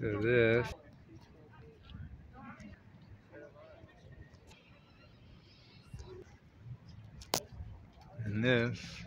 to this. And this.